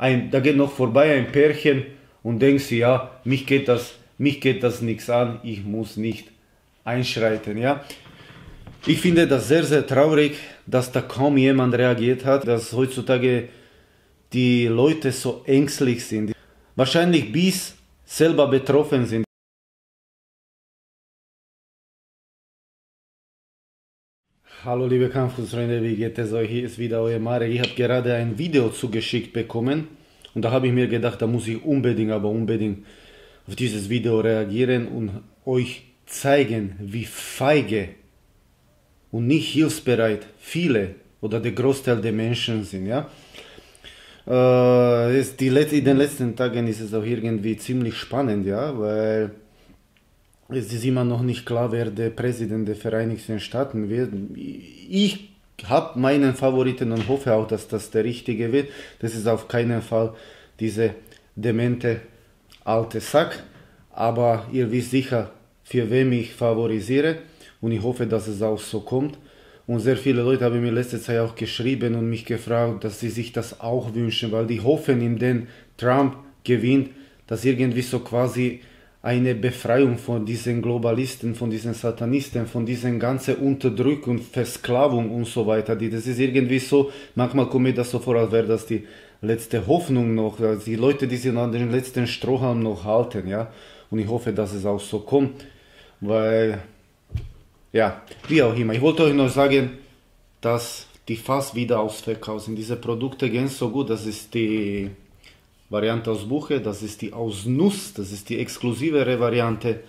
ein, da geht noch vorbei ein Pärchen und denkst du, ja, mich geht das, mich geht das nichts an, ich muss nicht einschreiten, ja. Ich finde das sehr, sehr traurig, dass da kaum jemand reagiert hat, dass heutzutage die Leute so ängstlich sind. Wahrscheinlich bis selber betroffen sind. Hallo liebe Kampfkunstfreunde, wie geht es euch? Hier ist wieder euer Marek. Ich habe gerade ein Video zugeschickt bekommen und da habe ich mir gedacht, da muss ich unbedingt, aber unbedingt auf dieses Video reagieren und euch zeigen, wie feige und nicht hilfsbereit viele oder der Großteil der Menschen sind. Ja? Äh, ist die, in den letzten Tagen ist es auch irgendwie ziemlich spannend, ja, weil es ist immer noch nicht klar, wer der Präsident der Vereinigten Staaten wird. Ich habe meinen Favoriten und hoffe auch, dass das der richtige wird. Das ist auf keinen Fall diese demente alte Sack. Aber ihr wisst sicher, für wen ich favorisiere. Und ich hoffe, dass es auch so kommt. Und sehr viele Leute haben mir letzte Zeit auch geschrieben und mich gefragt, dass sie sich das auch wünschen, weil die hoffen, in den Trump gewinnt, dass irgendwie so quasi eine Befreiung von diesen Globalisten, von diesen Satanisten, von diesen ganzen Unterdrückung, Versklavung und so weiter. Das ist irgendwie so, manchmal kommt mir das so vor, als wäre das die letzte Hoffnung noch, die Leute, die sich an den letzten Strohhalm noch halten, ja. Und ich hoffe, dass es auch so kommt, weil, ja, wie auch immer. Ich wollte euch noch sagen, dass die fast wieder ausverkauft sind. Diese Produkte gehen so gut, das ist die Variante aus Buche, das ist die aus Nuss, das ist die exklusivere Variante.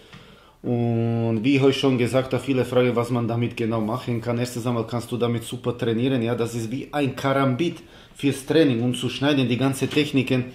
Und wie ich euch schon gesagt habe, viele fragen, was man damit genau machen kann. Erstens einmal kannst du damit super trainieren. Ja, das ist wie ein Karambit fürs Training, um zu schneiden. Die ganze Techniken,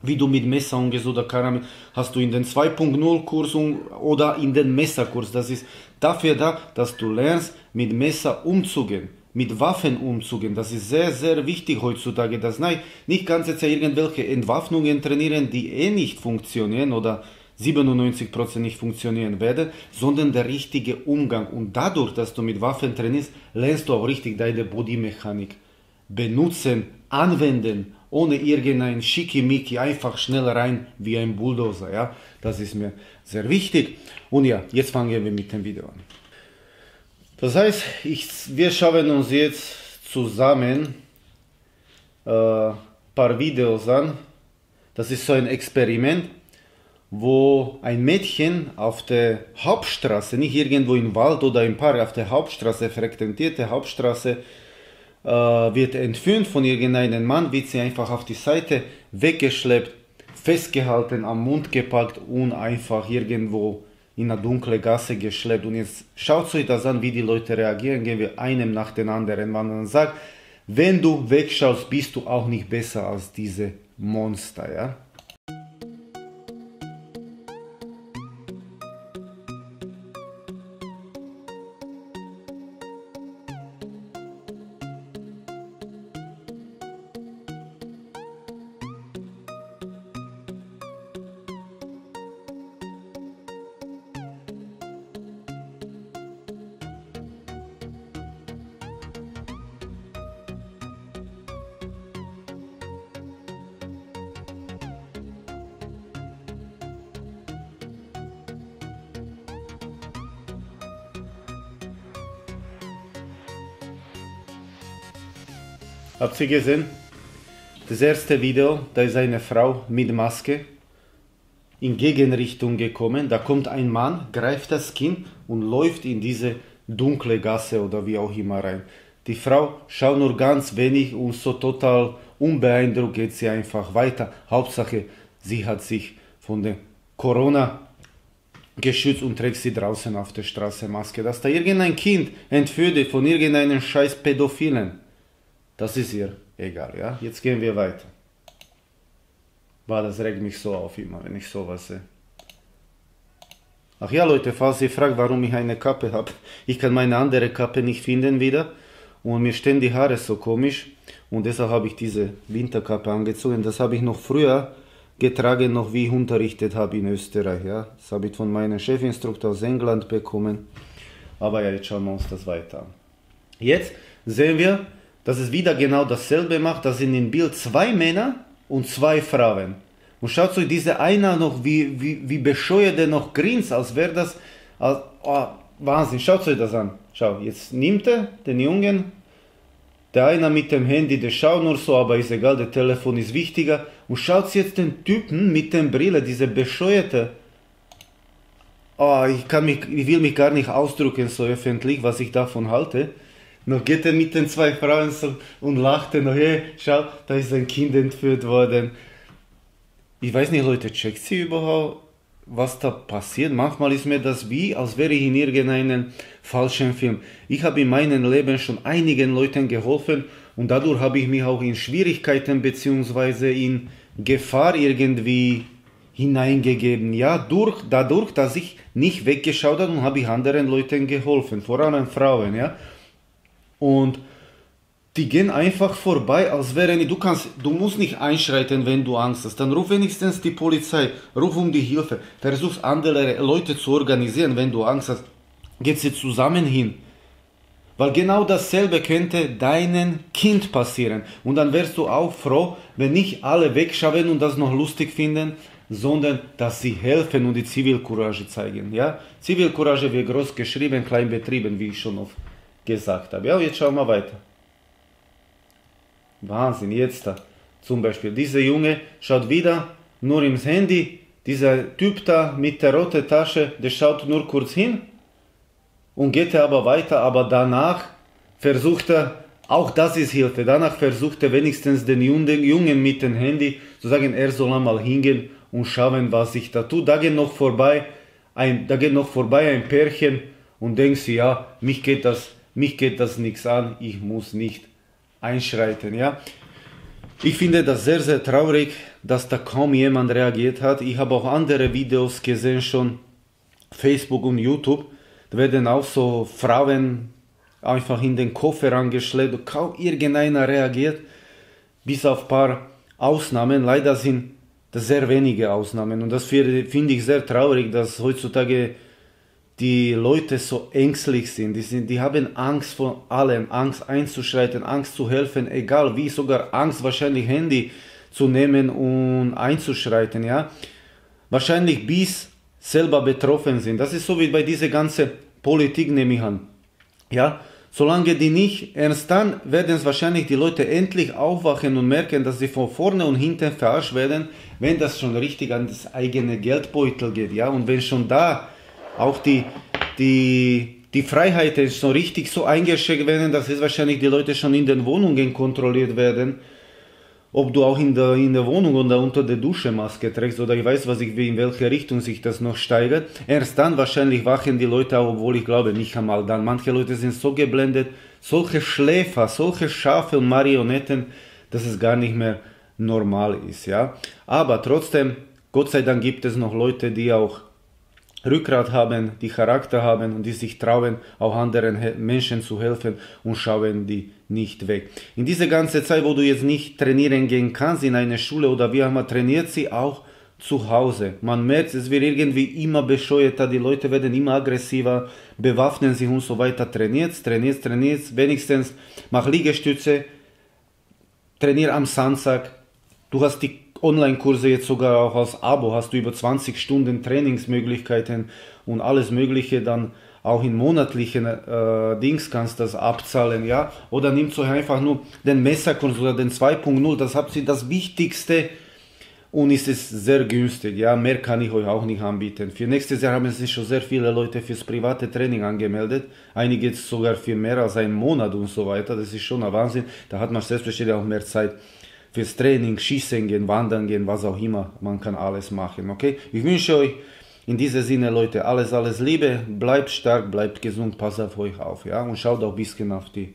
wie du mit Messer umgehst oder Karambit, hast du in den 2.0 Kurs oder in den Messerkurs. Das ist dafür da, dass du lernst, mit Messer umzugehen mit Waffen umzugehen. Das ist sehr, sehr wichtig heutzutage. Dass nein, nicht ganze Zeit irgendwelche Entwaffnungen trainieren, die eh nicht funktionieren oder 97% nicht funktionieren werden, sondern der richtige Umgang. Und dadurch, dass du mit Waffen trainierst, lernst du auch richtig deine Bodymechanik benutzen, anwenden, ohne irgendein Schickimicki, einfach schnell rein wie ein Bulldozer. Ja? Das ist mir sehr wichtig. Und ja, jetzt fangen wir mit dem Video an. Das heißt, ich, wir schauen uns jetzt zusammen ein äh, paar Videos an. Das ist so ein Experiment, wo ein Mädchen auf der Hauptstraße, nicht irgendwo im Wald oder im Park, auf der Hauptstraße, frequentierte Hauptstraße, äh, wird entführt von irgendeinem Mann, wird sie einfach auf die Seite weggeschleppt, festgehalten, am Mund gepackt und einfach irgendwo in eine dunkle Gasse geschleppt. Und jetzt schaut euch das an, wie die Leute reagieren. Gehen wir einem nach dem anderen. Man dann sagt, wenn du wegschaust, bist du auch nicht besser als diese Monster. Ja? Habt ihr gesehen? Das erste Video, da ist eine Frau mit Maske in Gegenrichtung gekommen. Da kommt ein Mann, greift das Kind und läuft in diese dunkle Gasse oder wie auch immer rein. Die Frau schaut nur ganz wenig und so total unbeeindruckt geht sie einfach weiter. Hauptsache, sie hat sich von der Corona geschützt und trägt sie draußen auf der Straße Maske. Dass da irgendein Kind entführt von irgendeinem scheiß Pädophilen das ist ihr egal, ja. Jetzt gehen wir weiter. War das regt mich so auf immer, wenn ich sowas sehe. Ach ja, Leute, falls ihr fragt, warum ich eine Kappe habe, ich kann meine andere Kappe nicht finden wieder und mir stehen die Haare so komisch und deshalb habe ich diese Winterkappe angezogen. Das habe ich noch früher getragen, noch wie ich unterrichtet habe in Österreich. Ja. Das habe ich von meinem Chefinstruktor aus England bekommen. Aber ja, jetzt schauen wir uns das weiter an. Jetzt sehen wir, dass es wieder genau dasselbe macht, dass in dem Bild zwei Männer und zwei Frauen. Und schaut euch diese einer noch, wie, wie, wie bescheuert der noch grinst, als wäre das, als, oh, Wahnsinn, schaut euch das an. Schau, jetzt nimmt er den Jungen, der einer mit dem Handy, der schaut nur so, aber ist egal, der Telefon ist wichtiger. Und schaut jetzt den Typen mit der Brille, diese bescheuerte. Oh, ich, kann mich, ich will mich gar nicht ausdrücken so öffentlich, was ich davon halte. Noch geht er mit den zwei Frauen so und lachte noch, hey, schau, da ist ein Kind entführt worden. Ich weiß nicht, Leute, checkt sie überhaupt, was da passiert? Manchmal ist mir das wie, als wäre ich in irgendeinem falschen Film. Ich habe in meinem Leben schon einigen Leuten geholfen und dadurch habe ich mich auch in Schwierigkeiten bzw. in Gefahr irgendwie hineingegeben. Ja, durch, dadurch, dass ich nicht weggeschaut habe und habe ich anderen Leuten geholfen, vor allem Frauen, ja. Und die gehen einfach vorbei, als wäre nicht, du kannst, du musst nicht einschreiten, wenn du Angst hast. Dann ruf wenigstens die Polizei, ruf um die Hilfe, versuch andere Leute zu organisieren, wenn du Angst hast. Geht sie zusammen hin. Weil genau dasselbe könnte deinem Kind passieren. Und dann wärst du auch froh, wenn nicht alle wegschauen und das noch lustig finden, sondern dass sie helfen und die Zivilcourage zeigen. Ja? Zivilcourage wird groß geschrieben, klein betrieben, wie ich schon oft gesagt habe. Ja, jetzt schauen wir weiter. Wahnsinn, jetzt da. Zum Beispiel, dieser Junge schaut wieder nur ins Handy. Dieser Typ da mit der roten Tasche, der schaut nur kurz hin und geht er aber weiter. Aber danach versucht er, auch das ist Hilfe, danach versucht er wenigstens den Jungen mit dem Handy zu sagen, er soll einmal hingehen und schauen, was sich da tut. Da geht noch vorbei ein, da geht noch vorbei ein Pärchen und denkst, ja, mich geht das, mich geht das nichts an, ich muss nicht einschreiten. Ja? Ich finde das sehr, sehr traurig, dass da kaum jemand reagiert hat. Ich habe auch andere Videos gesehen, schon Facebook und YouTube. Da werden auch so Frauen einfach in den Koffer angeschleppt und kaum irgendeiner reagiert, bis auf ein paar Ausnahmen. Leider sind das sehr wenige Ausnahmen und das finde ich sehr traurig, dass heutzutage die Leute so ängstlich sind. Die, sind, die haben Angst vor allem, Angst einzuschreiten, Angst zu helfen, egal wie, sogar Angst wahrscheinlich Handy zu nehmen und einzuschreiten, ja. Wahrscheinlich bis selber betroffen sind. Das ist so wie bei dieser ganzen Politik, nehme ich an. Ja, solange die nicht, erst dann werden es wahrscheinlich die Leute endlich aufwachen und merken, dass sie von vorne und hinten verarscht werden, wenn das schon richtig an das eigene Geldbeutel geht, ja. Und wenn schon da auch die, die, die Freiheiten so richtig so eingeschränkt werden, dass es wahrscheinlich die Leute schon in den Wohnungen kontrolliert werden, ob du auch in der, in der Wohnung oder unter der Dusche Maske trägst oder ich weiß, was ich will, in welche Richtung sich das noch steigert. Erst dann wahrscheinlich wachen die Leute obwohl ich glaube nicht einmal dann. Manche Leute sind so geblendet, solche Schläfer, solche Schafe und Marionetten, dass es gar nicht mehr normal ist, ja. Aber trotzdem, Gott sei Dank gibt es noch Leute, die auch Rückgrat haben, die Charakter haben und die sich trauen, auch anderen Menschen zu helfen und schauen die nicht weg. In dieser ganzen Zeit, wo du jetzt nicht trainieren gehen kannst in einer Schule oder wie auch immer, trainiert sie auch zu Hause. Man merkt, es wird irgendwie immer bescheuerter, die Leute werden immer aggressiver, bewaffnen sich und so weiter. Trainiert, trainiert, trainiert, wenigstens mach Liegestütze, trainier am Samstag. Du hast die Online-Kurse jetzt sogar auch als Abo, hast du über 20 Stunden Trainingsmöglichkeiten und alles Mögliche dann auch in monatlichen äh, Dings kannst das abzahlen, ja. Oder nimmst du einfach nur den Messerkurs oder den 2.0, das habt ihr das Wichtigste und ist es sehr günstig, ja. Mehr kann ich euch auch nicht anbieten. Für nächstes Jahr haben sich schon sehr viele Leute fürs private Training angemeldet, einige jetzt sogar für mehr als einen Monat und so weiter. Das ist schon ein Wahnsinn. Da hat man selbstverständlich auch mehr Zeit fürs Training, Schießen gehen, Wandern gehen, was auch immer. Man kann alles machen, okay? Ich wünsche euch in diesem Sinne, Leute, alles, alles Liebe. Bleibt stark, bleibt gesund, passt auf euch auf, ja? Und schaut auch ein bisschen auf die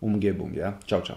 Umgebung, ja? Ciao, ciao.